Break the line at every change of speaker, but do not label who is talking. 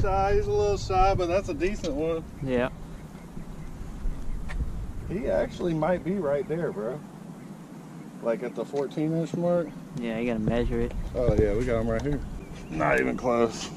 shy. He's a little shy, but that's a decent one.
Yeah.
He actually might be right there, bro. Like at the 14 inch mark.
Yeah, you gotta measure it.
Oh yeah, we got him right here. Not even close.